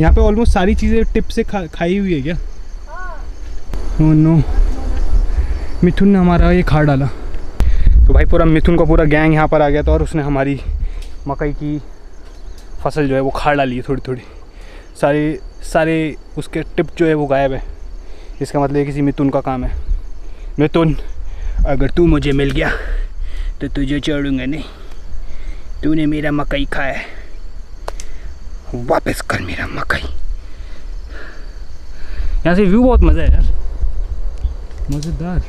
यहाँ पे ऑलमोस्ट सारी चीज़ें टिप से खा, खाई हुई है क्या? ओह नो मिथुन ने हमारा ये खा डाला। तो भाई पूरा मिथुन का पूरा गैंग यहाँ पर आ गया था और उसने हमारी मकई की फ़सल जो है वो खा डाली है थोड़ी थोड़ी सारे सारे उसके टिप जो है वो गायब है। इसका मतलब किसी मिथुन का काम है। मिथुन, अगर तू मुझे मिल गया तो तुझे चढ़ूँगा नहीं। तूने मेरा मकई खाया है। वापस कर मेरा मकई। यहाँ से व्यू बहुत मज़ा है यार। मज़ेदार।